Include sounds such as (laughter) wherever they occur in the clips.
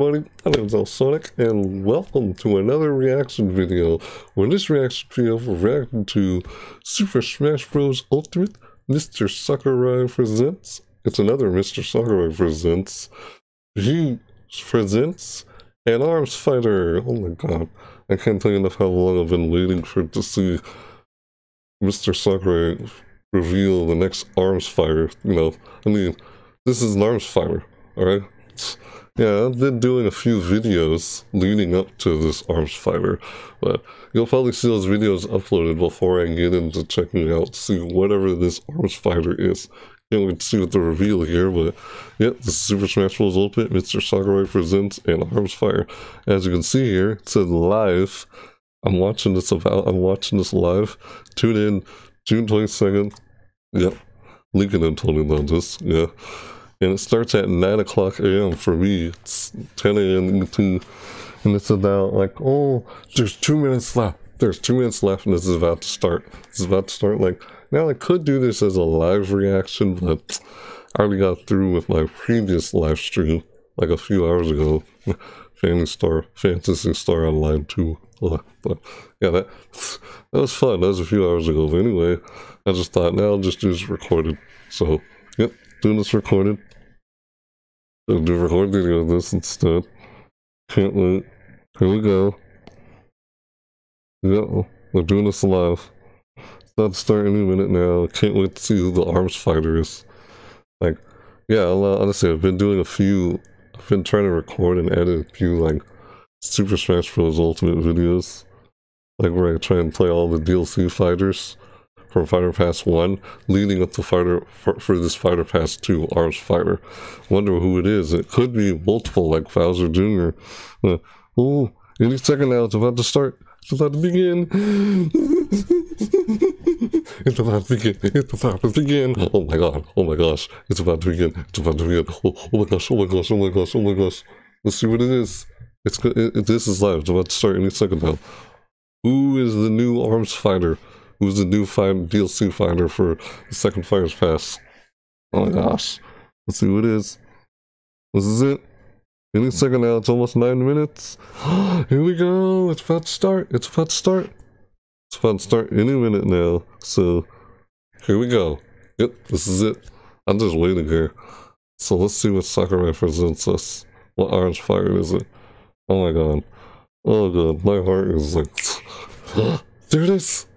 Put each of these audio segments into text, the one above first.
everybody, my name is Alsonic, and welcome to another reaction video. Where this reaction video, reacting to Super Smash Bros. Ultimate Mr. Sakurai Presents. It's another Mr. Sakurai Presents. He presents an arms fighter. Oh my god. I can't tell you enough how long I've been waiting for to see Mr. Sakurai reveal the next arms fighter. You know, I mean, this is an arms fighter, alright? Yeah, I've been doing a few videos leading up to this arms fighter, but you'll probably see those videos uploaded before I get into checking out, see whatever this arms fighter is. Can't wait to see what the reveal here, but yeah, this is Super Smash Bros. Ultimate, Mr. Sakurai presents an arms fighter. As you can see here, it says live. I'm watching this about, I'm watching this live. Tune in June 22nd. Yep. Lincoln and me this, yeah and it starts at 9 o'clock a.m. for me. It's 10 a.m. to, and it's about like, oh, there's two minutes left. There's two minutes left, and this is about to start. Is about to start. Like, now I could do this as a live reaction, but I already got through with my previous live stream, like a few hours ago. (laughs) Phantasy Star, Phantasy Star Online 2. But yeah, that, that was fun. That was a few hours ago. But anyway, I just thought, now I'll just do this recorded. So, yep, doing this recorded. I'll do a record video of this instead. Can't wait. Here we go. Yeah, we're doing this live. It's not starting any minute now. Can't wait to see who the arms fighter is. Like, yeah, honestly, I've been doing a few, I've been trying to record and edit a few, like, Super Smash Bros. Ultimate videos. Like, where I try and play all the DLC fighters from Fighter Pass 1, leading up to Fighter for, for, this Fighter Pass 2 Arms Fighter. Wonder who it is. It could be multiple, like Bowser Jr. Uh, oh, any second now, it's about to start. It's about to begin. (laughs) it's about to begin. It's about to begin. Oh my god. Oh my gosh. It's about to begin. It's about to begin. Oh, oh my gosh. Oh my gosh. Oh my gosh. Oh my gosh. Let's see what it is. It's it, it, this is live. It's about to start any second now. Who is the new arms fighter? Who's the new find DLC finder for the second Fighters Pass. Oh my gosh. Let's see what it is. This is it. Any second now, it's almost nine minutes. (gasps) Here we go. It's about to start. It's about to start. It's about to start any minute now. So here we go. Yep, this is it. I'm just waiting here. So let's see what Sakurai presents us. What orange fire is it? Oh my god. Oh god, my heart is like (gasps) there it is.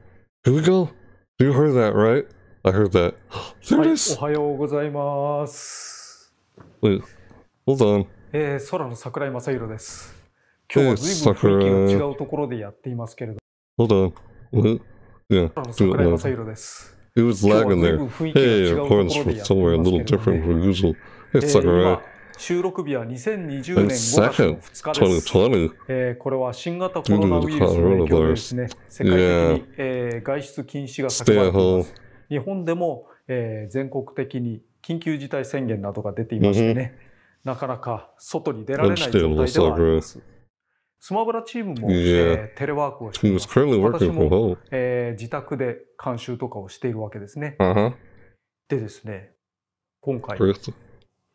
Here we go. You heard that, right? I heard that. (gasps) There it is. おはようございます。 Wait, hold on. えー、空の桜井正宏です。今日は随分雰囲気が違うところでやっていますけれど、 Hold on. What? Yeah, 空の do it 桜井 now. 正宏です。 It was 今日は lagging 随 there. 分雰囲気が Hey, 違うところ accordance で with やって somewhere a います little けれど different ね from usual. え It's ー Sakurai. 今収録日は2020年5 And 月の second, 2日です。2020. えーこれは新型コロナウイルスの影響でですね、世界的.に、えー外出禁止がば at れていま.す。日本でも、えー全国的に緊急事態宣言などが出ていましてね、なかなか外に出られない状態ではあります。スマブラチームも、Yeah. えーテレワークをしています。私も.えー自宅で監修とかをしているわけですね。Uh. でですね、今回.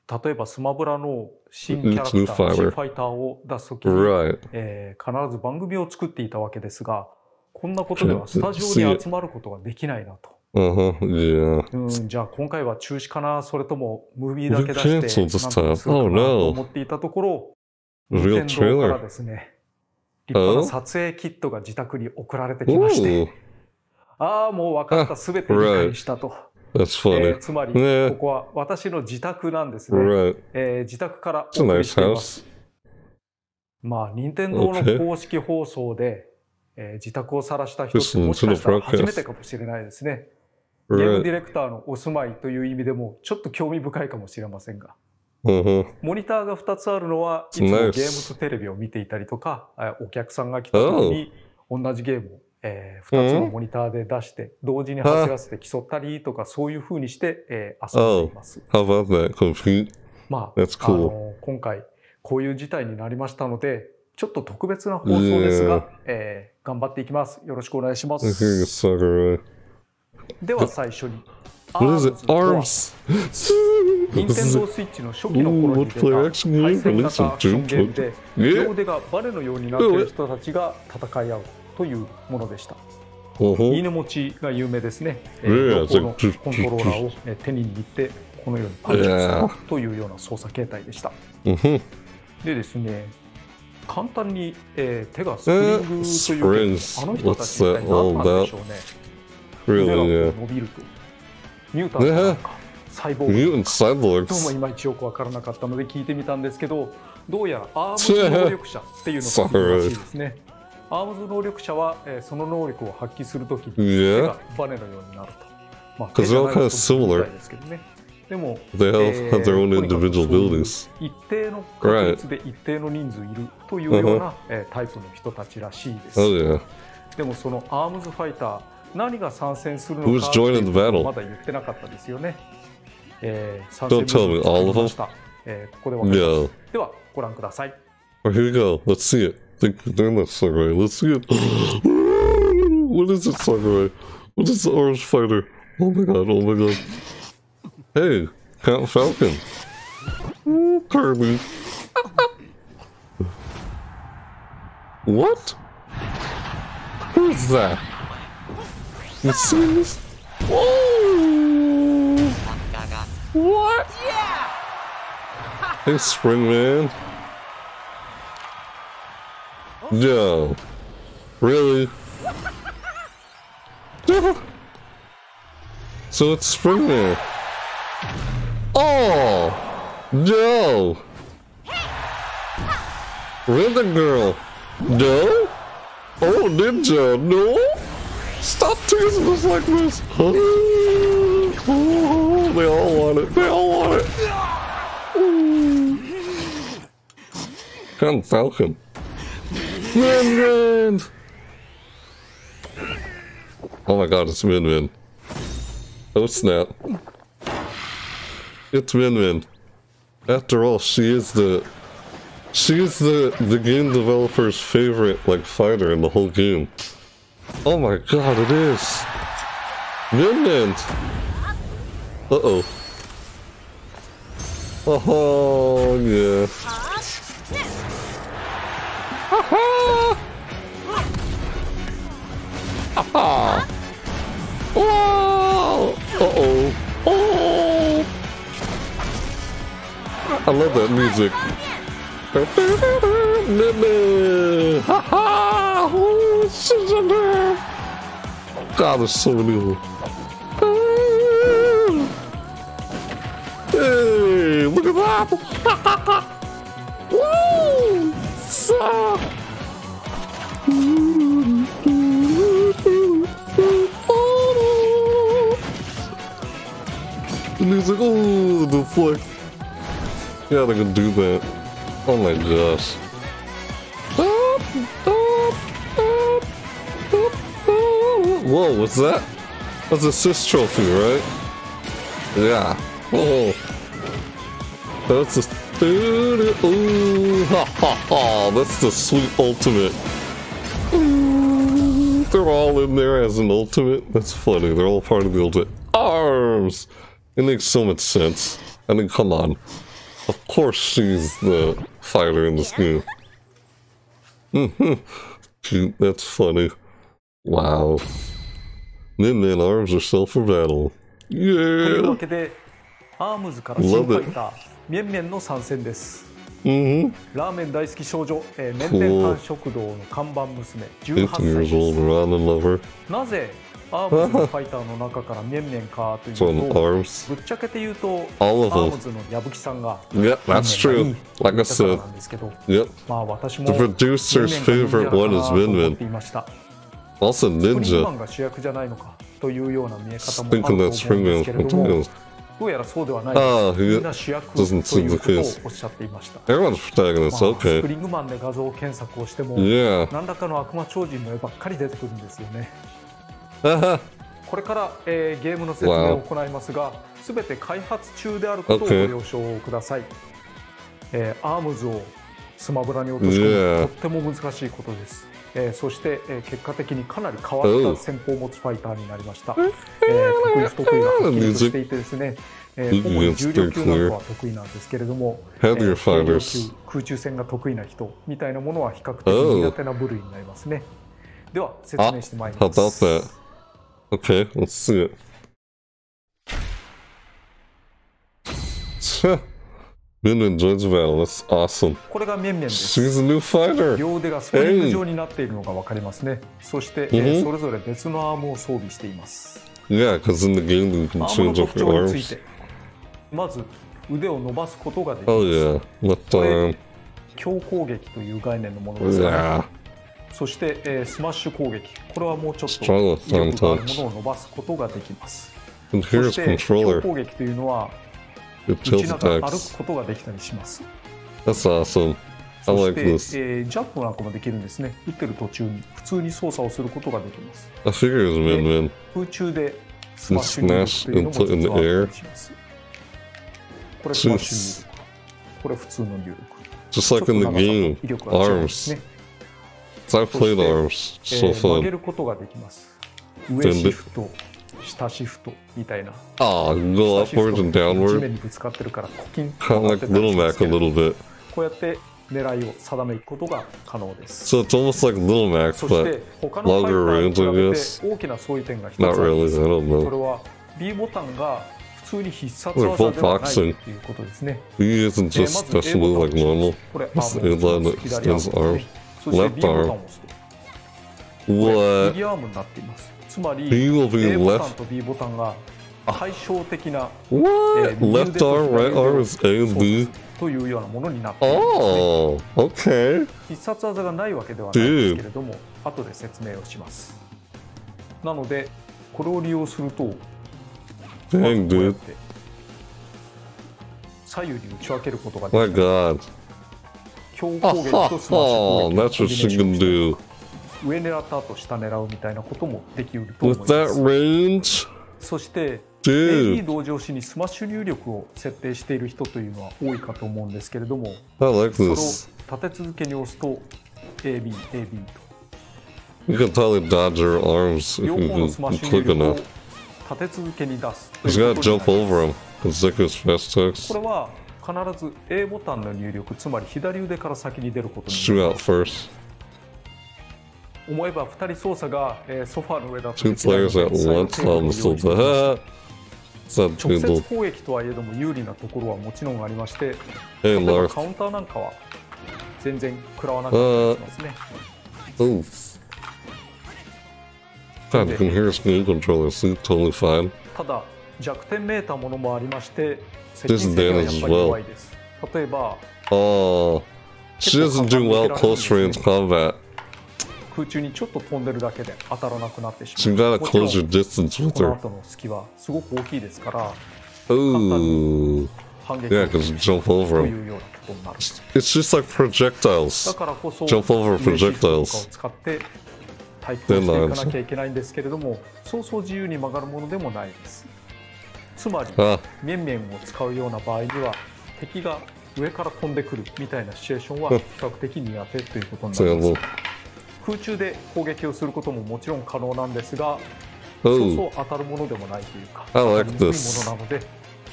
例えばスマブラの新キャラクター.新ファイターを出すときに.えー必ず番組を作っていたわけですが、こんなことでは (laughs) スタジオに集まることができないなと。Uh. うん、じゃあ今回は中止かな、それともムービーだけ出して、なんとか time. するか Oh なと no. 思っていたところ、任天堂から.ですね、立派な撮影キットが自宅に送られてきまして、ああ、もう分かった、すべて理解したと。That's え funny. ーつまり、ねここは私の自宅なんですね。Right. えー自宅からお送り nice しています。まあ、任天堂の Okay. 公式放送で、えー自宅を晒した人ってもしかしたら.初めてかもしれないですね。ゲーム Right. ディレクターのお住まいという意味でもちょっと興味深いかもしれませんが、Uh huh. モニターが2つあるのはいつ Nice. もゲームとテレビを見ていたりとか、えーお客さんが来た時に同じゲームを、え2つのモニターで出して同時に走らせて競ったりとかそういう風にして、えー遊んでいます。How about that? Compete? まあ、That's あ cool. の今回こういう事態になりましたのでちょっと特別な放送ですが、Yeah. えー頑張っていきますよろしくお願いします Sakurai. では最初に What is it? ARMS とは Arms. 任天堂スイッチの初期の頃に出た対戦型 in アクションゲームで.両腕がバネのようになっている人たちが戦い合うというものでした。Uh-huh. 犬持ちが有名ですね。えー、両方のコントローラーをえー手に握ってこのようにパンチをする.というような操作形態でした。Uh-huh. でですね、簡単に、えー手がスプリングという.あの人たち What's 一体 that all 何なんでしょうね。腕が伸びると。ミュータントなのか、サイボーグ Mutant どうも.いまいちよくわからなかったので聞いてみたんですけどどうやらアームズ能力者っていうのがいるらしいですねアームズ能力者は、えーその能力を発揮するときに手 Yeah. がバネのようになると、まあ、手じゃない kinda と.ですけどねでも They have. 一定の確率で一定の人数いるというような、えータイプの人たちらしいです、Oh yeah. でもそのアームズファイター何が参戦するのか?まだ言ってなかったですよね。えー、参 Don't tell。えーここでわかります。No. ではご覧ください。Alright, here we go. Let's see it. Think they're not Sakurai. Let's see it. (gasps) what is it, Sakurai? What is the orange fighter? Oh my god, oh my god. Hey, Captain Falcon. Ooh, Kirby. what? Who's that? You see this? Oh! Whoa! What? Yeah! Hey, Springman. No. Really? (laughs) so it's Springman. Oh! No! Ribbon Girl. No? Oh, Ninja. No? Stop teasing us like this. Oh, (gasps) they all want it. They all want it. Captain Falcon. Min! Oh my god, it's Min. Oh snap. It's Min. After all, she is the... She is the, the game developer's favorite, like, fighter in the whole game. Oh my god, it is! Min! Uh-oh. Oh, yeah. Whoa! Uh-oh. Oh! I love that music. Ha ha! God, it's so new. Hey, look at that! (laughs) And he's like, oh, the flick. Yeah, they can do that. Oh my gosh. Whoa, what's that? That's a sis trophy, right? Yeah. Oh. That's a. Ooh, ha ha ha, that's the sweet ultimate. Ooh, they're all in there as an ultimate. That's funny, they're all part of the ultimate. Arms! It makes so much sense. I mean, come on. Of course she's the fighter in this game. Mm-hmm. Shoot, that's funny. Wow. Min Min arms are self for battle. Yeah! Love it. ミェンミェンの参戦です、うん、ラーメン大好き少女、えー、メンメン食堂の看板娘18歳ですなぜアームズのファイターの中からミェンミェンかというとぶっちゃけて言うとアームズの矢吹さんが Yeah, that's true. Like I said, yep. The producer's favorite one is Min Min. Also, Ninja. というような見え方もあると思うんですけれども。Ah, hier sind sie so fest. Irgendwann steigen ist okay. Yeah. ですよねこれから、えー、ゲームの説明を行いますが、すべて開発中であることをご了承ください。えー、アームズをスマブラに落とし込む、yeah. とっても難しいことです。えーそして、えー結果的にかなり変わった戦法を持つファイターになりました。えー得意不得意がはっきりとしていてですね、えー、主に重量級なん.かは得意なんですけれども、えー空中戦が得意な人みたいなものは比較的苦手な部類になりますね。では説明してまいります。Okay, let's see it. Min enjoys the battle. That's awesome. これが面々です。 She's a new fighter. 両腕がスプリング状になっているのが分かりますね。そして、えーうんそれぞれ別のアームを装備しています。 Yeah, because in the game you can アームの change 特 off 徴 your につい arms. て、まず腕を伸ばすことができます。 Oh yeah, left arm. 強攻撃という概念のものですね。 Yeah, そして、えースマッシュ攻撃。これはもうちょっと Strong 威力がある touch. ものを伸ばすことができます。 and そ here's して強 controller. 攻撃というのは 中歩 attacks. くことができたりします。That's awesome. I そし like て、this. えージャンプなんかもできるんですね。打ってる途中に普通に操作をすることができます。I figure it's Min Min. 空中でスマッシュ入力というのも Smash into 実は in the あったりします。これスマッシュ入力。これ普通の入力。Just like in the ちょっと長さと game. 威力が違うんですね Arms.。Played arms. え So ー曲げ fun. ることができます。上シフト、下シフトみたいな。Ah, go 下シフ upwards ト and 地 downward. 面にぶつかってるからコキン Kind of like Little Mac a little bit. こうやって狙いを定めることが可能です。So it's almost like Little Mac, そして but 他のファイタ longer ーと range, I 比べ guess. て大きな相違点が一つあ not りま really. す I don't それ know. は B ボタンが普通に必殺技ではないということですね。He isn't えー just まず A ボ move タンを like normal. これ、ア This ーム is を like 押す左アームですね arm. そして B ボタンを.押すと、これ What? 右アームになっています。つまり、A ボタン.と B ボタンが対照的な、Left 腕と arm, 左 right 腕を arm is A 操 and 作 B. というようなものになっているんですね。Oh, okay. 必殺技がないわけではないんですけれども、後で説明をします。なので、これを利用すると、Dang, 左右に打ち分けることがで My きる。God. 強 Oh, 攻撃とスマッシュ.攻撃の That's what she can do. 上狙った後下狙うみたいなこともできうると思い With ま that す。range, そして. AE 同乗子にスマッシュ入力を設定している人というのは多いかと思うんですけれども、I like それを this. 立て続けに押すと AB、AB と You can totally dodge her arms if 両 you can シュ入 quick 力を enough. 立て続けに出すと He's gotta jump over him. Cause Zeku's fast こ attacks. れは必ず A ボタンの入力つまり左腕から先に出ることになります Two players で at once on 用 the とはいえども有利なところはもちろんありましてえば Lark. カウンターなんかは全然食らわなかったりしますね Oh. God, you can hear controller. It's totally fine. ただ弱点めいたものもありまして接近やっぱり弱いです例えば Oh. She doesn't do well close range combat. 空中にちょっと飛んでるだけで当たらなくなってしま you う gotta もちろん close your distance の her. 後の隙はすごく大きいですから Ooh. Yeah, を because す you る jump と over い him. うようなことになる It's just like だ projectiles. からこそ Jump over projectiles. 使って対抗していかなきゃいけないんですけれどもそうそう自由に曲がるものでもないですつまり Ah, 面々を使うような場合には敵が上から飛んでくるみたいなシチュエーションは比較的苦手ということになります.空中で攻撃をすることももちろん可能なんですがそうそ Oh, う当たるものでもないというか当たりにくい.ものなので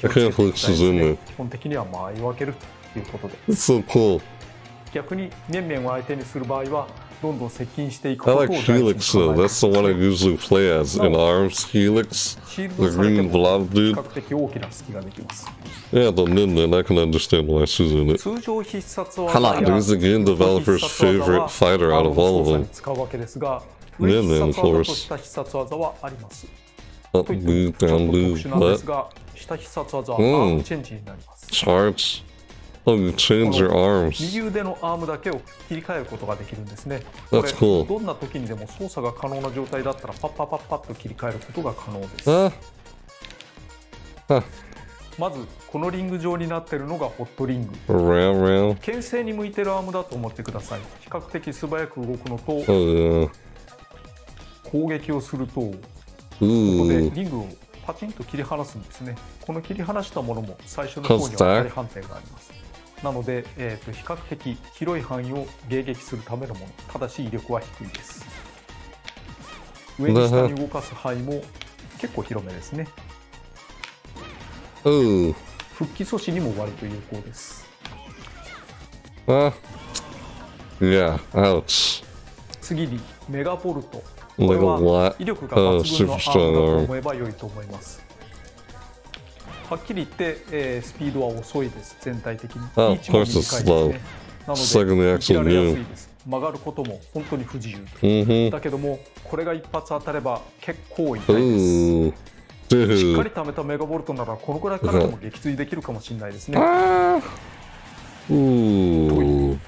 I can't believe she's in there. 基本的には間合い分けるということで it's so cool. 逆に面々を相手にする場合は I like Helix though, that's the one I usually play as. In Arms, Helix, the green blob dude. Yeah, the Ninnin, I can understand why she's in it. Hala. He's the game developer's favorite fighter out of all of them. Ninnin, of course. Up, move, down, move, left. Mm. Charge. Oh, you change your arms. 右腕のアームだけを切り替えることができるんですね。That's cool. どんな時にでも操作が可能な状態だったらパッパッパッパッと切り替えることが可能です。Ah, まずこのリング状になっているのがホットリング。round, round. 牽制に向いてるアームだと思ってください。比較的素早く動くのと Oh, yeah. 攻撃をするとここで.リングをパチンと切り離すんですね。この切り離したものも最初の方には当たり判定があります。なので、えー、と比較的広い範囲を迎撃するためのもの。ただし威力は低いです。上に下に動かす範囲も結構広めですね.復帰阻止にも割と有効です。Uh, yeah, ouch. 次にメガボルト。これは威力が抜群のアームだと.思えば良いと思いますはっきり言って、えースピードは遅いです全体的に Oh, of course なのです曲がることも本当に不自由 Mm-hmm. だけどもこれが一発当たれば結構痛いです Ooh. しっかり.貯めたメガボルトならこのぐらいからでも撃墜できるかもしれないですね Ah. Ooh. 人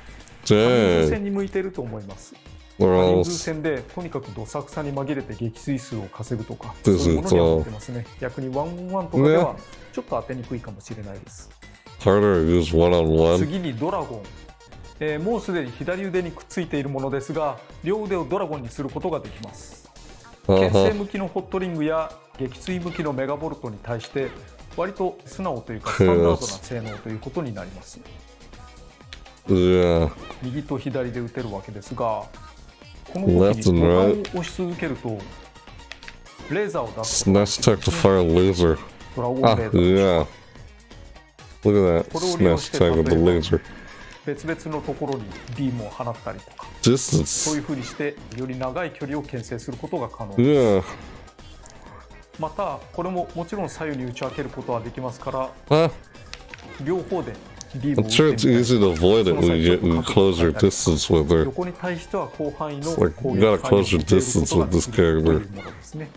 数 Dang. 戦に向いていると思います Else. 戦でとにかくどさくさに紛れて撃墜数を稼ぐとかそういうものには持ってますね逆にワンオンワンとかではちょっと当てにくいかもしれないです、Harder to use one on one. 次にドラゴン、えーもうすでに左腕にくっついているものですが両腕をドラゴンにすることができます牽制 Uh-huh. 向きのホットリングや撃墜向きのメガボルトに対して割と素直というかスタンダードな性能ということになります.右と左で打てるわけですがこの動きにボタンを押し続けるとレーザーを出すことがで Snatch きる tech to fire laser. ドラゴン Ah, レーザー yeah. Look at that. Snatch して tech with the laser. 別々のところにビームを放ったりとか Distance. そういうふうにしてより長い距離を牽制することが可能です Yeah. またこれももちろん左右に打ち分けることはできますから Ah, 両方で I'm 打 sure って it's みたり easy to avoid it when you get in closer distance with her. 横に対しては広範囲の It's like 攻 you 撃 gotta 範囲を close your 受ける distance ことが with で this きると character. いうものですね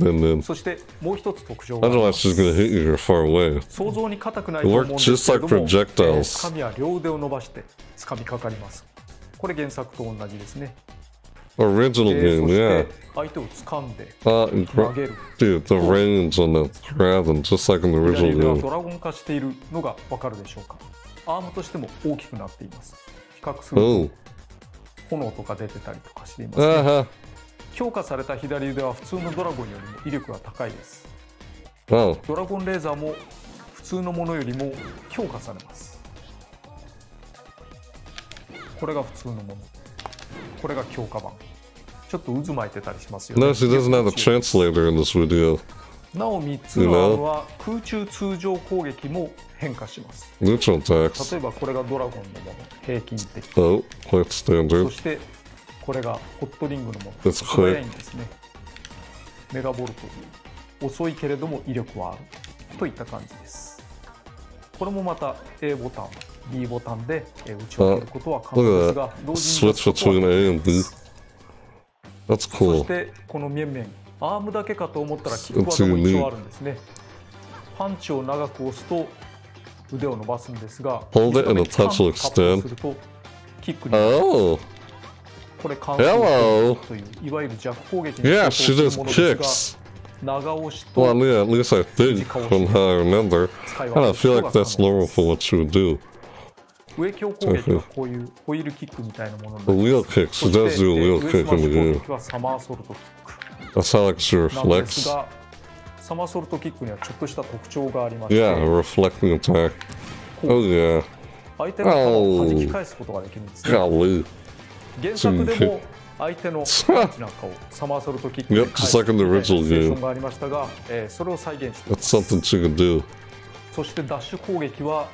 And then, そしてもう一つ特徴があり otherwise ます she's gonna hit you. You're far away. 想像に硬くないと思うんですけれど It worked just も、 like projectiles. えー神は両腕を伸ばして掴みかかりますこれ原作と同じですね、 Original えー game, そし yeah. て相手を掴んで Uh, 投 incre- げる dude, the range on the grabbing, just like in the 左 original 腕は game. アームとしても大きくなっています。比較する Oh, と炎とか出てたりとかしています、ね uh-huh. 強化された左腕は普通のドラゴンよりも威力が高いです。Oh, ドラゴンレーザーも普通のものよりも強化されます。これが普通のもの。これが強化版。ちょっと渦巻いてたりしますよね。No, she doesn't have a translator in this video. なお3つのアームは空中通常攻撃も変化します Neutral attacks. 例えばこれがドラゴンのもの平均的 Oh, そ.してこれがホットリングのもの早いんですねメガボルト遅いけれども威力はあるといった感じですこれもまた A ボタン B ボタンでえー打ち分けることは可能ですが.同時に Switch between A and B. That's そ.してこの面々アームだけかと思ったらキック技も一応あるんですねパンチを長く押すと腕を伸ばすんですが Hold it and 短め a に touch extend. するとキックに Oh, これ関数 Hello. といういわゆる弱攻撃に yeah, 相 she 当 does するものですが kicks. 長押し Well, と yeah, at least I think, from how I remember. 使い I feel る like that's normal for what she would do. 上強攻撃はこういうホイールキックみたいなものに The なり wheel ます kick, そ she して does do a え wheel kick in シ the game. 撃はサマーソルトキッ That's how like she クなんです reflects. がサマーソルトキックにはちょっとした特徴がありまして Yeah, a reflecting attack. こ Oh う yeah. 相手の球を弾き返すことができるんですね Golly. 原作でも相手のパンチなんかをサマーソルトキックで Yep, just like in the 返すみたいな original シチュエーショ game. ンがありましたが、えーそれを再現していま That's す something she could do. そしてダッシュ攻撃は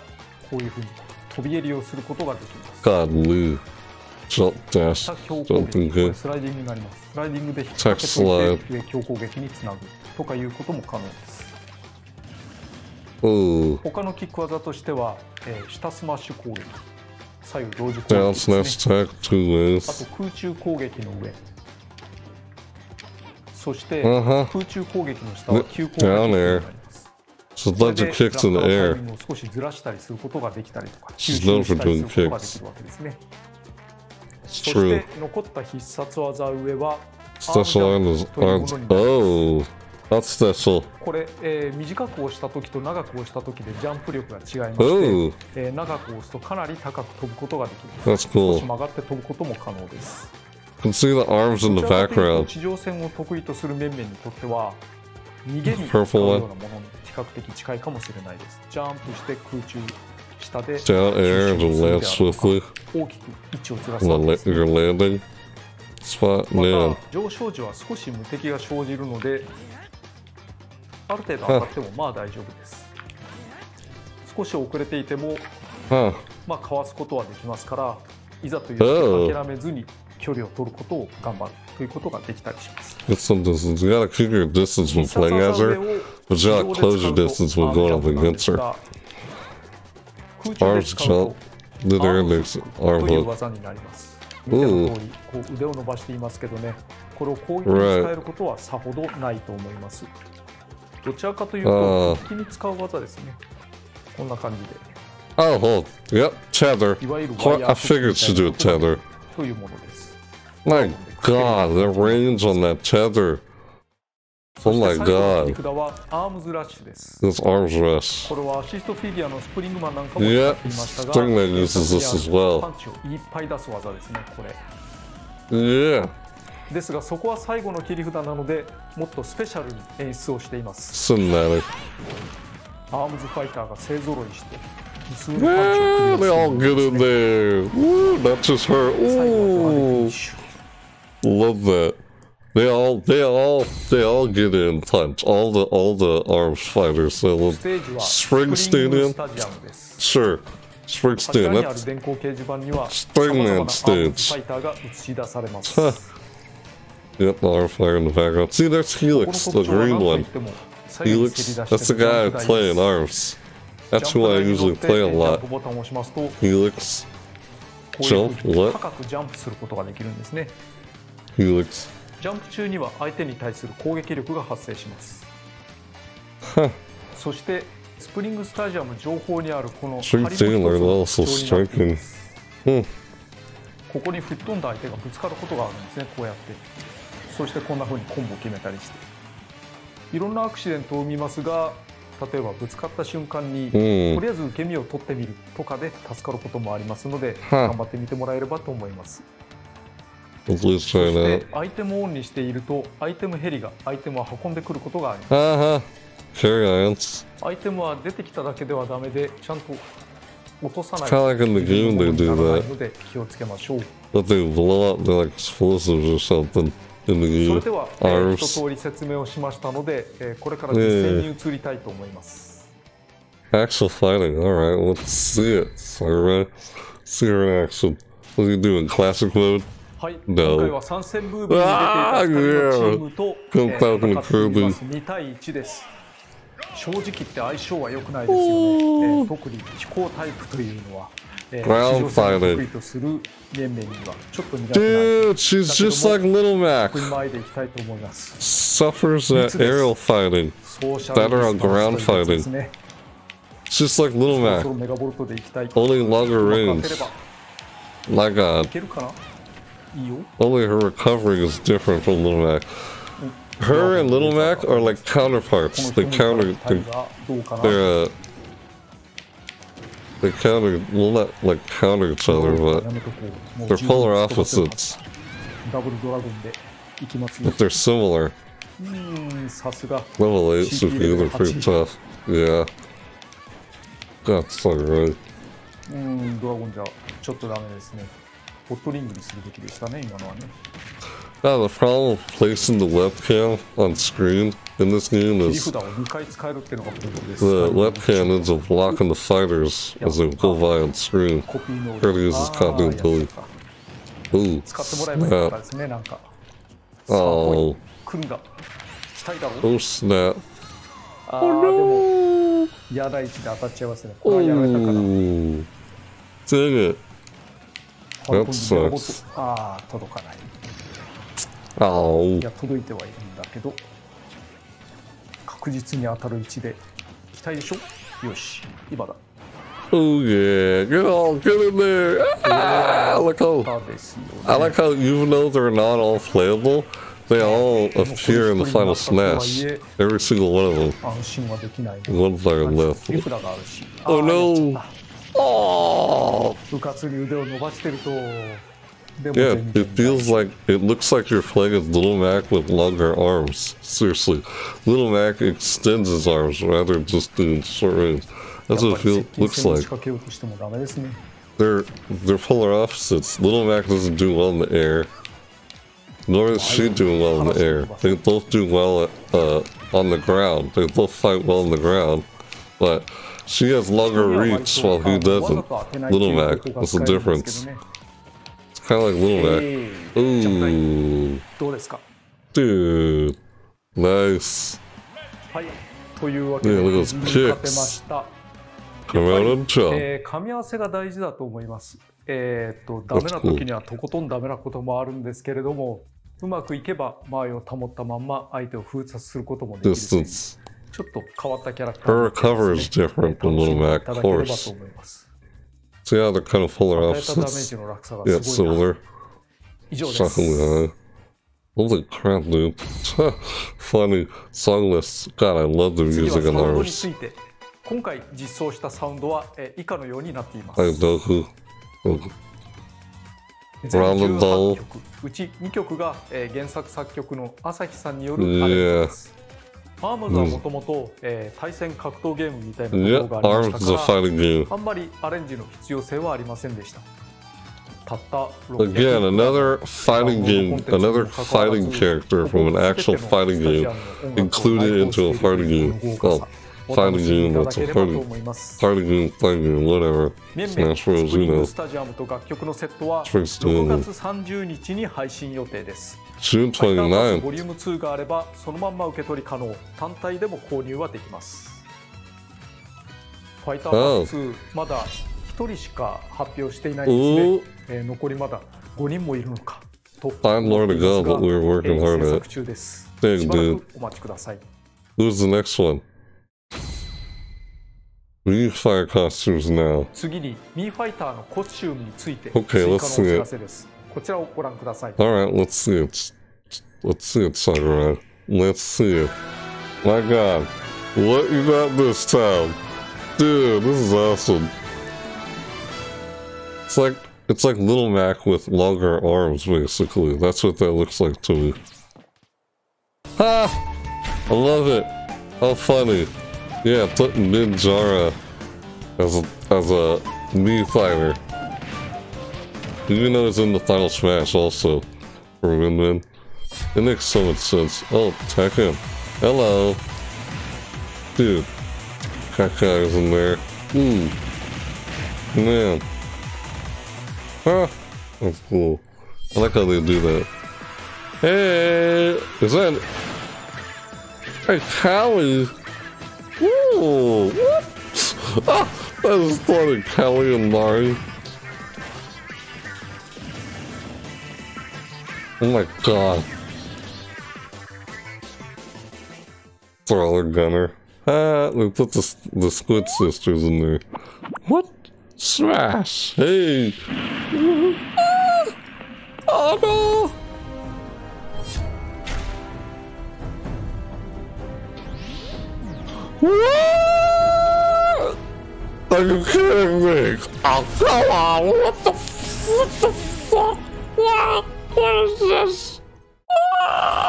こういうふうに飛び襟をすることができます 攻 Jumping 撃これ good. スライディングになりますスライディングで引っ掛けて上強攻撃につなぐとかいうことも可能です Oh. 他のキック技としては、えー下スマッシュ攻撃左右同時攻撃ですねあと.空中攻撃の上そして、Uh-huh. 空中攻撃の下は急攻撃にな.ります。So これ lots で of kicks in the air. ミングを少しずらしたりすることができたりとか、She's known し for doing kicks. きるわけですね。 It's そし true. て残った必殺技上は、 Special line is というも arms. のになります Oh. That's special. これ、えー短く押した時と長く押した時でジャンプ力が違いまして、 Oh. えー長く押すとかなり高く飛ぶことができます。 That's 少し cool. 曲がって飛ぶことも可能です。 You can see the arms in the どちらかというと background. 地上戦を得意とする面々にとっては逃げに Purple 使う one. ようなものに比較的近いかもしれないです。ジャンプして空中下で Down air and land swiftly on わ the your landing spot. ま Man. た上昇時は少し無敵が生じるのである程度当たってもまあ大丈夫です。少し遅れていても.まあ、かわすことはできますからいざという時は諦めずに距離を取ることを頑張るということができたりします。Get some distance. You gotta keep your distance when playing 技 as 上 her. を But you gotta 自 close 動 your distance と when going up against her. 空中で使うとアームショッという技になります。見た通り腕を伸ばしていますけどね、これを攻撃に使えることはさほどないと思います。どちらかというと、敵に使う技ですね。こんな感じで。ああ、ほう。いや、チェダー。いわゆる、これ、I figured to do というものです。My が the range on that tether. Oh my god. That's arms rest. Yeah, Stingray uses this as well. Yeah. ですがそこは最後の切り札なのでもっとスペシャルに演出をしています。Cinematic. アームズファイターが勢ぞろいして Yeah, they all get in there. Woo, that's just her. Ooh. Love that. They all, they all, they all get in punch. All the, all the arms fighters. Springsteen in. Sure. Springsteen. That's Springman stage. Huh. Yep, arm in the background. See, there's Helix, the green one. Helix, that's the guy I play in arms. That's who I usually play a lot. Helix. Jump, what? Helix. ジャンプ中には相手に対する攻撃力が発生します.そしてスプリングスタジアム上方にあるこのんここに吹っ飛んだ相手がぶつかることがあるんですねこうやって。そしてこんな風にコンボを決めたりして。いろんなアクシデントを生みますが例えばぶつかった瞬間に、うん。とりあえず受け身を取ってみるとかで助かることもありますので、はあ。頑張ってみてもらえればと思います。At least そ try し it て out. アイテムをオンにしているとアイテムヘリがアイテムを運んでくることがあります。 Uh huh. Carry ons. アイテムは出てきただけではダメでちゃんと落とさない It's kinda like in the 自分 game のも they のに do ならない that. ので気をつけましょう。 But they blow up their like explosives or something in それ the では、えー arms. 一通り説明をしましたので、えーこれから実践に移りたいと思います。 Actual fighting. All right, let's see it. Alright, see her in action. What are you doing? Classic mode. はい、 No. 今回は参戦ムービーに出ていた2人のチームと、あーえー Falcon 戦っています Kirby 2対1です。正直言って相性は良くないですよね。えー特に飛行タイプというのは、えー Ground 地上戦を fighting 得意とする面々にはちょっと苦手な Dude, she's just like Little 得 Mac. 意前でいきたいと思います。 Suffers at aerial fighting. ソーシャル Better on ディスタンスという ground やつですね She's like Little そろそ Mac. ろメガボルトでいきたい。 Only longer 勝 range. てれば My い god. けるかな いいよ。 Only her recovery is different from Little Mac. Her and Little Mac are like こ counterparts. の They 人の counter. タイ They, がどうかな they're uh, they counter. Well, not like counter each other, や but めとこうもう they're 十分 polar 人が強かった opposites. ダブルドラゴンでいきますよ But they're similar. うーんさすが Level 8 should be either pretty tough. Yeah. That's so right. うーんドラゴンじゃちょっとダメですね ホットリングにするべきでしたね、今のはね。Yeah, the problem of placing the webcam on screen in this game is the webcam ends up blocking the fighters as they go by on screen. Here to use this copy and delete. Ooh, snap. Oh. Oh, snap. Oh, no! Oh. Dang it. That sucks. ああ届かない Oh. いや届いてはいるんだけど確実に当たる位置で期待でしょよし今だ Oh yeah. Get on, get in there. Ah, how すよ、ね、I like how even though they're not all playable, they all appear in the final smash. Every single one of them. One player リ left. フラがあるし Oh no! Oh! Yeah, it feels like, it looks like you're playing as Little Mac with longer arms. Seriously. Little Mac extends his arms rather than just doing short range. That's what it feel, looks like. They're, they're polar opposites. Little Mac doesn't do well in the air, nor is she doing well in the air. They both do well at, uh, on the ground. They both fight well on the ground, but she has longer reach while he doesn't. Little Mac, what's the difference? It's kind of like Little Mac. Ooh, dude, nice. Yeah, look at 無 those kicks. Come out on top. えー噛み合わせが大事だと思います。えーっとダメな時にはとことんダメなこともあるんですけれどもうまくいけば間合いを保ったまんま相手を封鎖することもできるという Distance. ちょっと変わったキャラクター Her になってますね cover is different from 楽しん Little でい Mac, た of だければと course. 思います。 See how they're kind of polar 与えたダメージ opposites? の落差が Yeah, すごいな。 similar. 以上です。 Shockingly high. Holy crap, dude. Funny. Songless. God, I love the 次は music サ in ウンドに ours. ついて今回実装したサウンドは、えー以下のようになっています。 I know who. 全 Round 18 the ball. 曲うち2曲が、えー原作作曲の朝日さんによるアレンジです。 アームズはもともとえー対戦格闘ゲームみたいなところがありましたから.あんまりアレンジの必要性はありませんでした。たった600 Again, another fighting game, another fighting character from an actual fighting game included into a fighting game. Oh, タグジンのタグタグタグ whatever Smash Bros. You know スタジアムと楽曲のセットは6月30日に配信予定です。June 29. ボリューム2があればそのまんま受け取り可能。単体でも購入はできます。ファイターパス2まだ1人しか発表していないですね。残りまだ5人もいるのかと。I'm not a god, but we're working hard at it. Thank you. お待ちください。Who's the next one? We need fire costumes now. 次にミーファイターのコスチュームについて Okay, 追加のお let's see 知 it. らせですこちらをご覧ください Alright, let's see it. Let's see it, Sakurai. Let's see it. My god. What you got this time? Dude, this is awesome. It's like it's like Little Mac with longer arms, basically. That's what that looks like to me. Ha! I love it. How funny. Yeah, putting Ninjara as a as a me fighter. Even though it's in the final smash also for Win Win. It makes so much sense. Oh, Tekken. Hello. Dude. Kakai is in there. Hmm. Man. Huh. That's cool. I like how they do that. Hey! Is that... Hey, Callie! Ooh! What? (laughs) Ah, that is funny, Callie and Marie. Oh my god. Thriller Gunner. Ah, we put the, the Squid Sisters in there. What? Smash! Hey! (laughs) Ah! Oh no! What? Are you kidding me? Oh, come on! What the, what the fuck? What? What is this? Ah!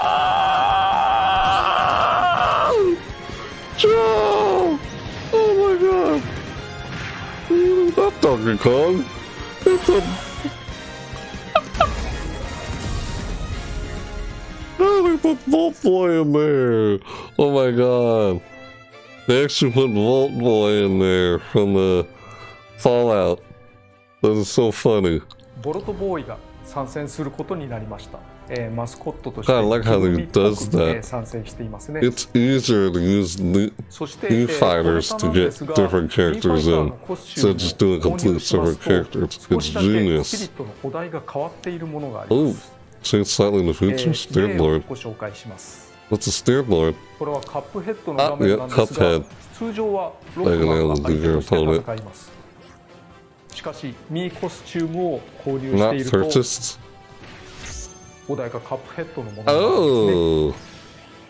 Joe! Oh my god! Not Donkey Kong. It's a. (laughs) oh, they put Vault Boy in there. Oh my god. They actually put Vault Boy in there from the Fallout. That is so funny. I like how they does that. It's easier to use new, new fighters to get different characters in, so just doing complete separate characters. It's genius. Oh, change slightly in the future? Dear Lord. What's a Steer Lord? これはカップヘッドの画面なんですあいやカップヘがッド通常はロックマンが相手として戦いますしかしミーコスチュームを購入して Not いると purchased? お題がカップヘッドのものなんですね Oh!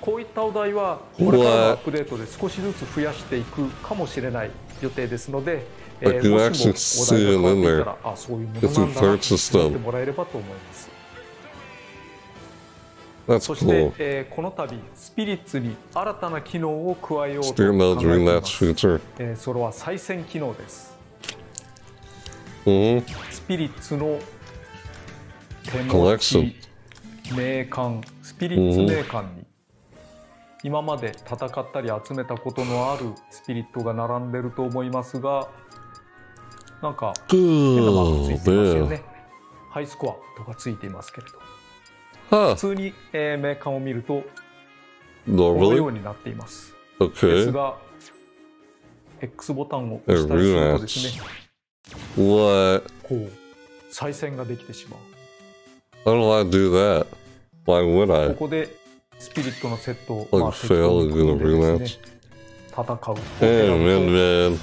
こういったお題はこれからのアップデートで少しずつ増やしていくかもしれない予定ですので、え Like you も actually しもお題が変わっていた see らあそういうも If の you なんだな purchase と思 them. ってもらえればと思います。 That's そして.えーこの度スピリッツに新たな機能を加えようと考えています。えーそれは再戦機能です。hmm スピリッツの手持ち名鑑スピリッツ名鑑に今まで戦ったり集めたことのあるスピリットが並んでると思いますがなんか変なマークついてますよねハイスコアとかついていますけれど.普通に、えーメーカーを見るとこのよう?になっていますです.が X ボタンを押したりするとですね What? こう再戦ができてしまう How do I do that? Why would こ I? こでスピリットのセットを、戦う man, man.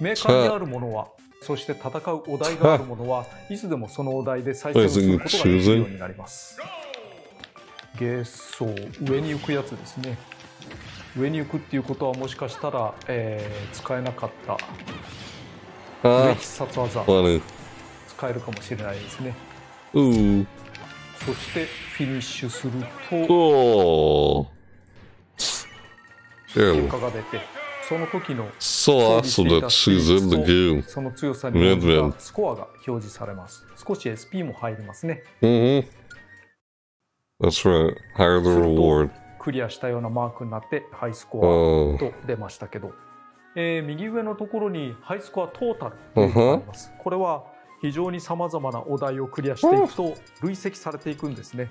メーカーにあるものはそして戦うお題があるものはいつでもそのお題で再生をすることができるようになりますゲソ上に行くやつですね上に行くっていうことはもしかしたら、えー使えなかった上 Ah, 必殺技.使えるかもしれないですね.そしてフィニッシュすると Oh. 結.果が出てその時の So 装備して awesome いた that スピリ she's ッ in ツ the と game. その強さに応じねねたスコアが表示されます少し SP も入りますね Mm-hmm. That's right. Higher the reward. クリアしたようなマークになってハイスコ Oh. アと出ましたけど、えー右上のところにハイスコアトータルというのがあります。これは非常にさまざまなお題をクリアしていくと累積されていくんですね。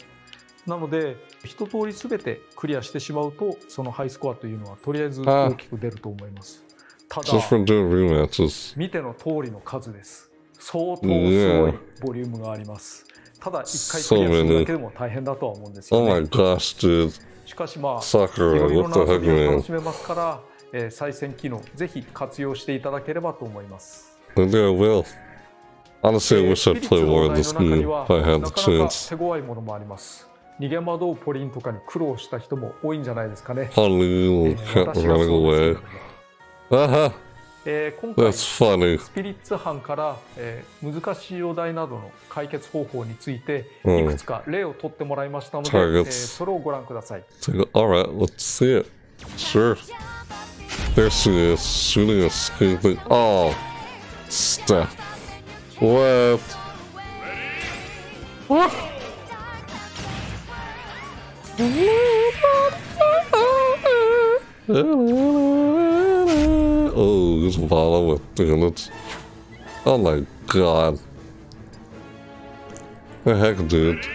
なので一通り全てクリアしてしまうとそのハイスコアというのはとりあえず大きく出ると思います。ただ Just from doing rematches. 見ての通りの数です。相当すごいボリュームがあります。ただ一回クリアするだけでも大変だとは思うんですよ Oh ね。my gosh, dude. しかしまあいろいろな遊びを?楽しめますから、えー再戦機能ぜひ活用していただければと思います。Maybe I will. Honestly, I えー wish ス I'd play more お of 題 this game は if I な had か the chance. 逃げ惑うポリンとかに苦労した人も多いんじゃないですかね。ハルーン、ランウェイ。えー、今回、That's funny. スピリッツ班から、えー、難しいお題などの解決方法について、いくつか例を取ってもらいましたので、mm. えー、それをご覧ください。Alright, let's see it. Sure. There's a shooting a scooping. Oh, step. What? What? Oh, this bottle with damage. Oh my god. The heck, dude.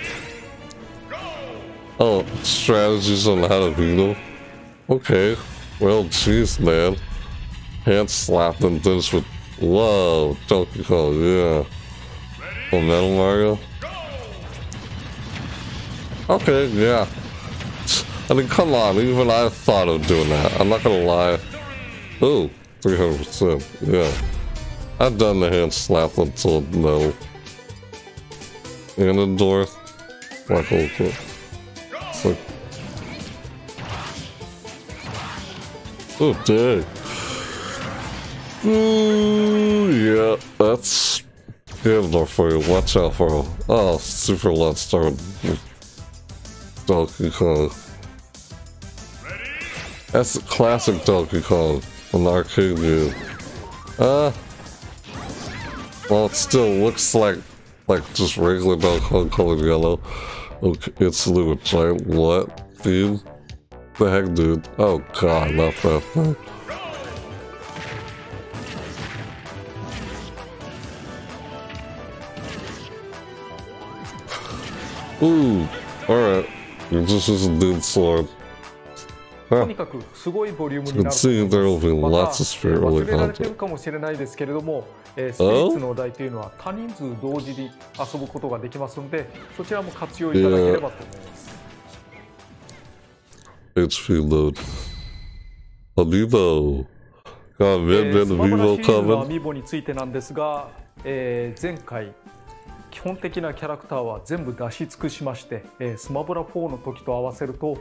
Oh, strategies on how to beat them. Okay. Well, jeez, man. Hand slapped and this with. Whoa, Donkey Kong, yeah. Oh, Metal Mario? Okay, yeah. I mean, come on, even I thought of doing that. I'm not gonna lie. Ooh, 300%, yeah. I've done the hand slap until no. And the door. Like, okay. It's. Oh, dang. Ooh, yeah, that's enough for you. Watch out for him. Oh, super let's start. Donkey Kong. That's classic Donkey Kong, an arcade game. Uh, well, it still looks like like just regular Donkey Kong colored yellow. Okay, it's a little giant what, dude? The heck, dude? Oh god, not that thing. Ooh, alright. This is a dude sword. とにかくすごいボリュームになるまた忘れられてる.かもしれないですけれども、えースピリッツのお題というのは多人数同時に遊ぶことができますので、そちらも活用いただければと思います。HP load. Amiibo. God, え man, man, Amiibo シリーズのア coming. ミーボについてなんですが、えー前回基本的なキャラクターは全部出し尽くしまして、えースマブラ4の時と合わせると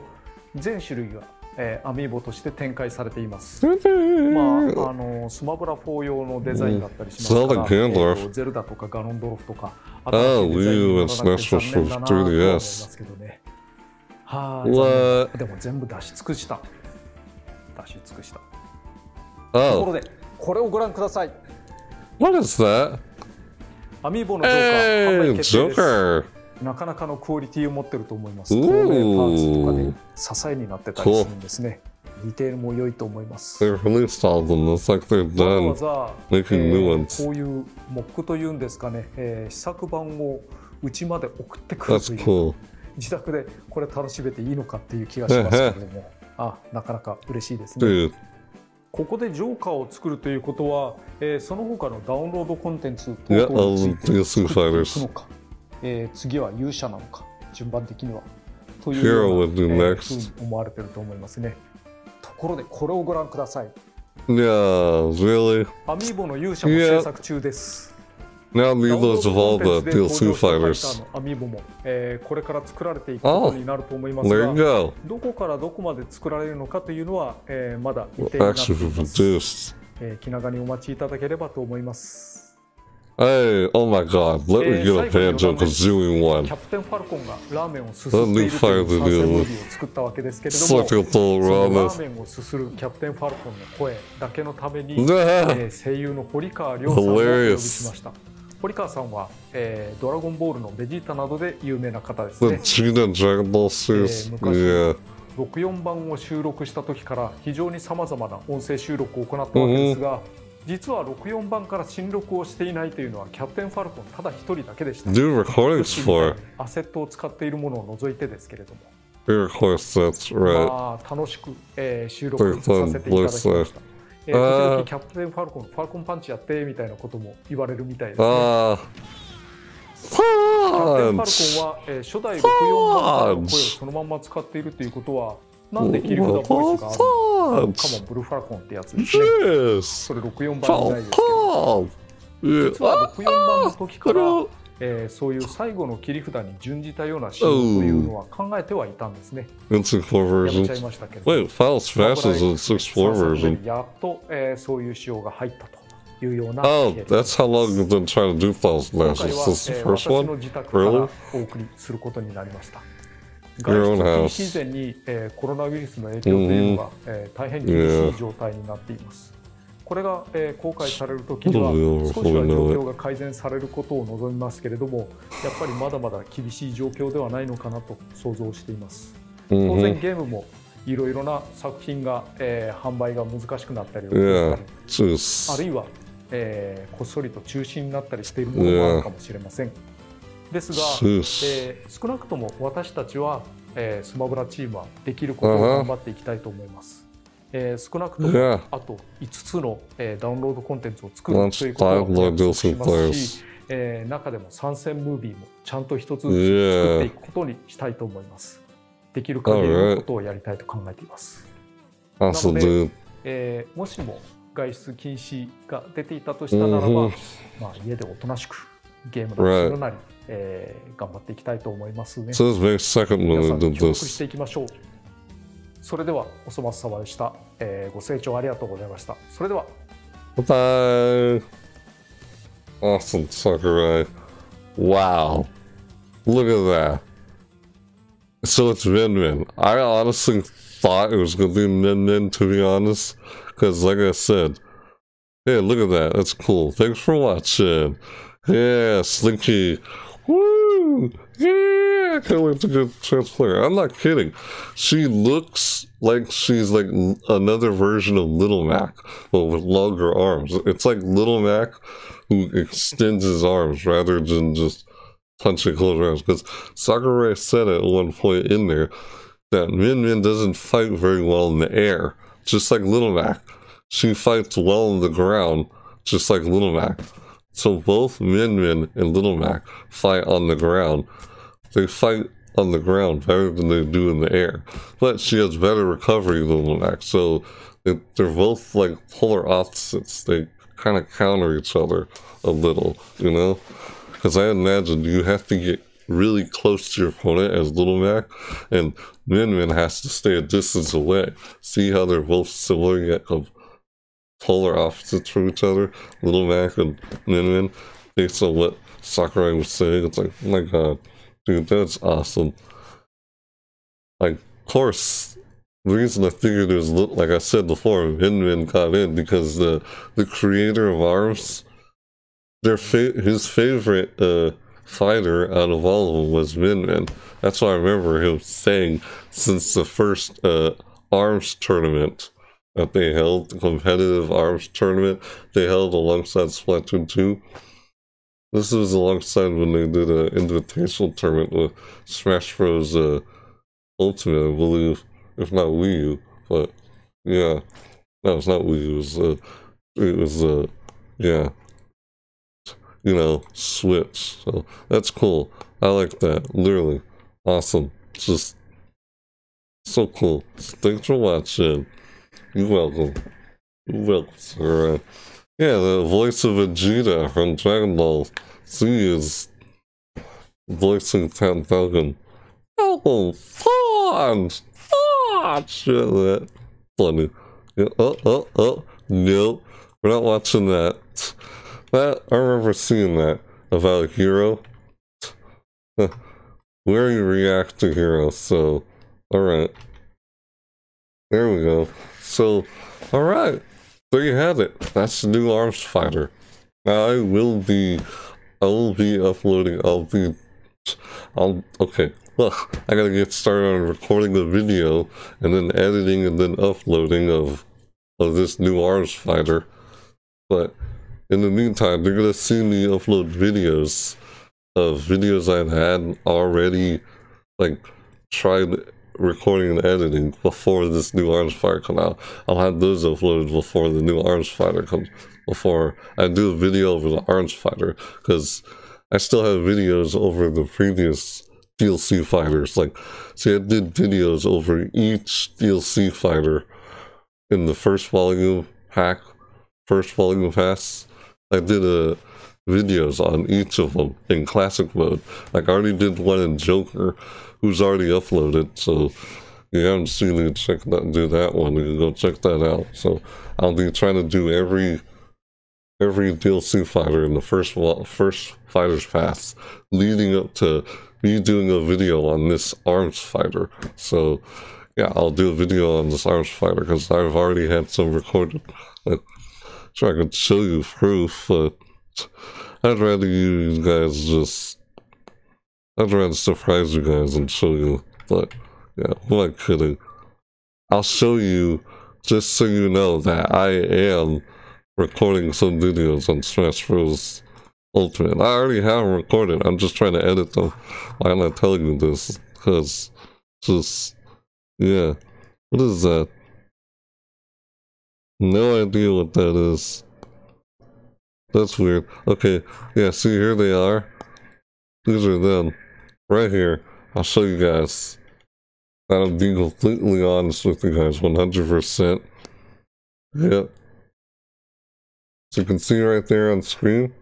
全種類が、えーアミーボとして展開されています。まあ、あのスマブラ4用のデザインだったりしますから、うんえーとゼルダとかガノンドロフとか、あ新しいデザインにならなく Wii U て and Smash 残念だなとは思い 3DS ますけどね。はあ、What? でも全部出し尽くした。出し尽くした。とこ Oh, ろで、これをご覧ください。what is that? アミーボのジョーカー Hey。Joker. なかなかのクオリティを持ってると思います。透明パーツとかで支えになってたりするんですね。ディテールも良いと思います。It's like they're わざわざ、making new えー ones. こういうモックというんですかね、えー試作版をうちまで送ってくるという cool. 自宅でこれ楽しめていいのかっていう気がしますけれどもあなかなか嬉しいですね Dude, ここでジョーカーを作るということは、えーその他のダウンロードコンテンツ等 Yeah, 々について作っていくのか、えー次は勇者なのか順番的にはといううえー next. ふうに思われてると思いますねところでこれをご覧ください yeah, really? アミーボの勇者も制作中です、Now ー of ド all the DLC fighters. アミーボも、えーこれから作られていくことになると思いますが go. どこからどこまで作られるのかというのは、えーまだ未定になっています.えー気長にお待ちいただければと思います Hey, oh my god, let me get a banjo kazooie one. That new fire to do. Suck a toll ramen. キャプテンファルコンの声だけのために、声優の堀川。堀川さんは、え、ドラゴンボールのベジータなどで有名な方ですね。ジャンボース。昔64番を収録した時から非常にさまざまな音声収録を行ったわけですが、実は64番から新録をしていないというのはキャプテン・ファルコンただ一人だけでした Do recordings for? アセットを使っているものを除いてですけれども、Your request, that's right? まあ楽しく、えー収録させていただきました。えー時々キャプテン・ファルコン、ファルコンパンチやってみたいなことも言われるみたいですね。Ah. キャプテン・ファルコン!は、えー初代64番の声をそのまんま使っているということは、なんで切り札ボイスがあるのカモン!ブルーファルコンってやつですね。それ64番にないですけど.実は64番の時から、Ah, えーそう。いう。最後の切り札に準じたよう。な仕様という。のは考えてはいたんですね。It's in やめちゃい versions. ましたけど。Wait, Final Smash is in 64 version. やっと、えーそう。いう。仕様が入ったという。よう。な Oh, that's how long you've been trying to do Smash. 回 Is は、this the えー first one? 自宅からお送りすることになりました。外出.禁止以前に、えーコロナウイルスの影響というのが、えー大変厳しい状態になっています。これが、えー公開される時には Oh, 少しは状況が改善されることを望みますけれどもやっぱりまだまだ厳しい状況ではないのかなと想像しています当然 Mm-hmm. ゲームもいろいろな作品が、えー販売が難しくなったり.あ.るいは、えーこっそりと中止になったりしているものもあるかもしれませんですが.えー少なくとも私たちは、えースマブラチームはできることを頑張っていきたいと思います、えー少なくとも.あと5つの、えーダウンロードコンテンツを作るということを約束します.し、えー中でも参戦ムービーもちゃんと一つずつ作っていくことにしたいと思いますできる限りのことをやりたいと考えています、なので.えーもしも外出禁止が出ていたとしたならば、Mhm. まあ、家でおとなしくゲームなりするなり、えー頑張っていきたいと思いますね。So 皆さん協力し.ていきましょう。それではおそ松様でした、えーご清聴ありがとうございました。それでは Bye. Awesome, Sakurai. Wow. Look at that. So it's Min Min. I honestly thought it was going to be Min Min, to be honest. Because, like I said, hey, look at that. That's cool. Thanks for watching. Yeah, Slinky. Woo! Yeah, I can't wait to get translator. I'm not kidding. She looks like she's like another version of Little Mac, but with longer arms. It's like Little Mac who extends his arms rather than just punching close arms. Because Sakurai said at one point in there that Min Min doesn't fight very well in the air, just like Little Mac. She fights well on the ground, just like Little Mac. So both Min Min and Little Mac oh. fight on the ground. They fight on the ground better than they do in the air. But she has better recovery than Little Mac. So they're both like polar opposites. They kind of counter each other a little, you know? Because I imagine you have to get really close to your opponent as Little Mac, and Min Min has to stay a distance away. See how they're both similar yet of polar opposites from each other? Little Mac and Min Min, based on what Sakurai was saying. It's like, oh my god, dude, that's awesome. Like, of course, the reason I figured it was, like I said before, Min Min got in because the the creator of ARMS, their fa- his favorite uh, fighter out of all of them was Min Min. That's why I remember him saying since the first uh, arms tournament that they held, the competitive arms tournament they held alongside Splatoon 2. This was alongside when they did an invitational tournament with Smash Bros. Uh, Ultimate, I believe, if not Wii U. But yeah, no, it's not Wii U. It was, uh, it was uh, yeah, you know, Switch. So that's cool. I like that. Literally, awesome. Just so cool. Thanks for watching. You're welcome. You're welcome, sir. Yeah, the voice of Vegeta from Dragon Ball Z is voicing Tan Falcon. Oh, fun! Fun! Shit, that. Funny. Yeah, oh, oh, oh. Nope. We're not watching that. That, I remember seeing that about a Hero. (laughs) Where you react to Hero, so, alright. There we go. So, alright. There you have it. That's the new Arms Fighter. I will be, I will be uploading, I'll be, I'll, okay. Look, I gotta get started on recording the video, and then editing, and then uploading of, of this new Arms Fighter. But, in the meantime, they're gonna see me upload videos of videos I've had already, like, tried recording and editing before this new Arms Fighter come out. I'll have those uploaded before the new Arms Fighter comes, before I do a video over the Arms Fighter, because I still have videos over the previous DLC fighters. Like, see, I did videos over each DLC fighter in the first volume pack, first volume pass. I did a videos on each of them in classic mode. Like I already did one in Joker, who's already uploaded. So you haven't seen it, check that, do that one. You can go check that out. So I'll be trying to do every every DLC fighter in the first first fighters pass, leading up to me doing a video on this arms fighter. So yeah, I'll do a video on this arms fighter because I've already had some recorded. so I can show you proof, but I'd rather you guys just I'd rather surprise you guys and show you, but yeah, who am I kidding? I'll show you just so you know that I am recording some videos on Smash Bros. Ultimate. I already have recorded. I'm just trying to edit them. Why am I telling you this? Because just yeah. What is that? No idea what that is. That's weird. Okay, yeah, see here they are. These are them. Right here. I'll show you guys. I'll be completely honest with you guys, 100%. Yep. So you can see right there on screen.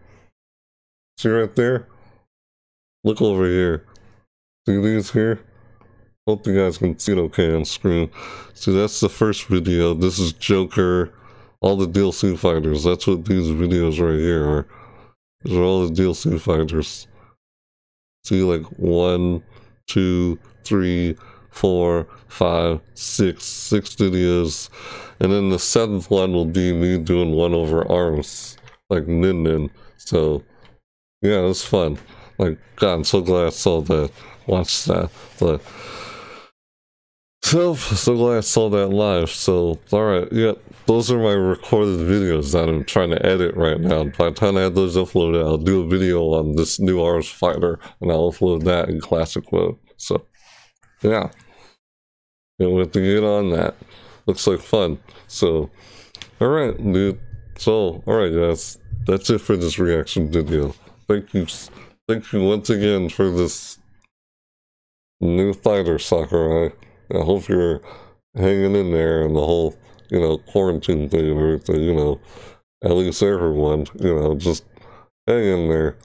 See right there? Look over here. See these here? Hope you guys can see it okay on screen. See, that's the first video. This is Joker all the DLC fighters. That's what these videos right here are. These are all the DLC fighters. See, like one, two, three, four, five, six, six videos. And then the seventh one will be me doing one over arms, like Min Min. So, yeah, it was fun. Like, God, I'm so glad I saw that, watched that. But, so, so glad I saw that live. So, alright, yeah, those are my recorded videos that I'm trying to edit right now. By the time I have those uploaded, I'll do a video on this new Arms Fighter, and I'll upload that in classic mode. So, yeah. And we have to get on that. Looks like fun. So, alright, dude. So, alright, guys. That's it for this reaction video. Thank you. Thank you once again for this new fighter, Sakurai. I hope you're hanging in there and the whole, you know, quarantine thing and everything, you know, at least everyone, you know, just hang in there.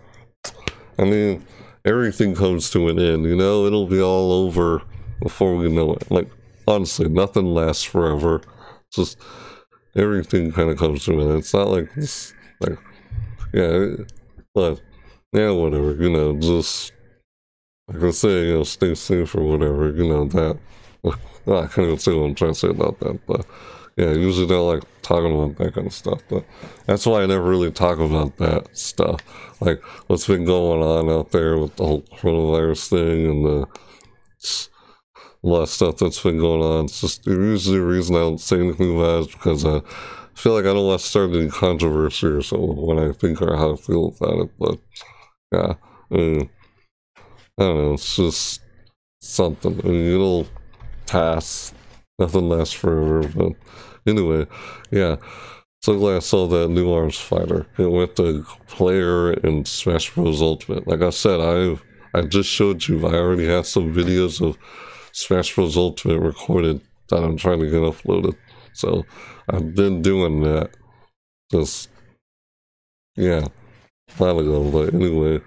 I mean, everything comes to an end, you know, it'll be all over before we know it. Like, honestly, nothing lasts forever. It's Just everything kind of comes to an end. It's not like this, like, yeah, but, yeah, whatever, you know, just, like I say, you know, stay safe or whatever, you know, that. I can't even say what I'm trying to say about that, but yeah, usually don't like talking about that kind of stuff. But that's why I never really talk about that stuff. Like what's been going on out there with the whole coronavirus thing and the a lot of stuff that's been going on. It's just usually the reason I don't say anything about it is because I feel like I don't want to start any controversy or so when I think or how I feel about it. But yeah, I, mean, I don't know. It's just something. I mean, it'll pass. Nothing lasts forever. But anyway, yeah. So glad I saw that new arms fighter. It went to player in Smash Bros. Ultimate. Like I said, I've I just showed you. I already have some videos of Smash Bros. Ultimate recorded that I'm trying to get uploaded. So I've been doing that. Just yeah, a while ago. But anyway,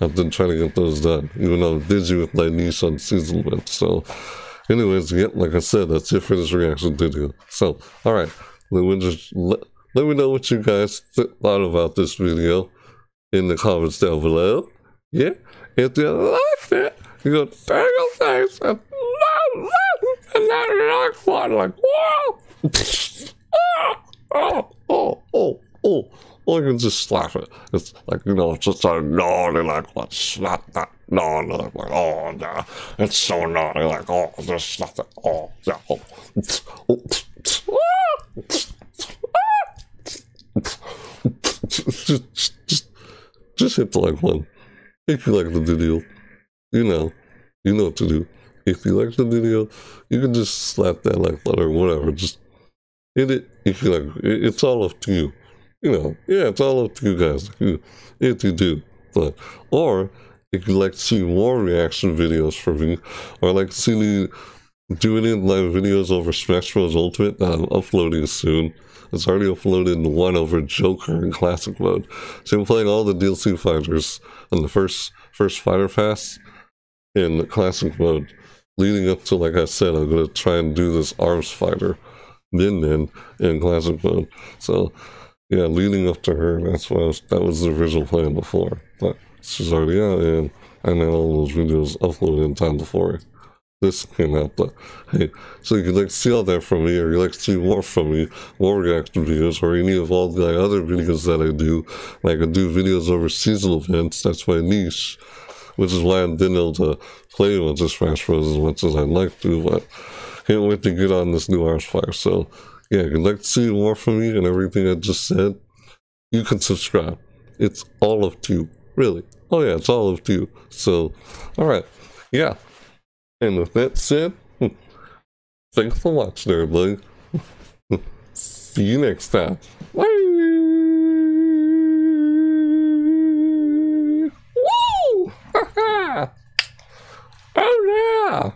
I've been trying to get those done. Even though I'm busy with my niece on season one. So anyways, yeah, like I said, that's it for this reaction video. So, alright, let me just let, let me know what you guys thought about this video in the comments down below. Yeah, if you liked it, you go you thanks and and then like fun like whoa (laughs) oh oh oh oh, oh. You can just slap it. It's like, you know, it's just so naughty, like, what, slap that naughty, like, oh, no, it's so naughty, like, oh, just slap it, oh, yeah, oh, just, (laughs) just, just hit the like one. If you like the video, you know, you know what to do. If you like the video, you can just slap that like button or whatever. Just hit it if you like. It's all up to you you know, yeah, it's all up to you guys if you do. But or if you like to see more reaction videos from me, or like to see me do any live videos over Smash Bros. Ultimate that I'm uploading soon. It's already uploaded one over Joker in classic mode. So I'm playing all the DLC fighters in the first first fighter pass in classic mode. Leading up to, like I said, I'm gonna try and do this arms fighter, then then in classic mode. So yeah, leading up to her, that's what was, that was the original plan before. But she's already out, and I had all those videos uploaded in time before this came out. But hey, so you can like see all that from me, or you like to see more from me, more reaction videos, or any of all the other videos that I do. Like I do videos over seasonal events. That's my niche, which is why I've been able to play with the Smash Bros as much as I'd like to. But can't wait to get on this new Arms Fire. So yeah, if you'd like to see more from me and everything I just said, you can subscribe. It's all up to you, really. Oh yeah, it's all up to you. So, all right, yeah. And with that said, (laughs) thanks for watching, everybody. (laughs) See you next time. Bye. (laughs) Woo! Oh,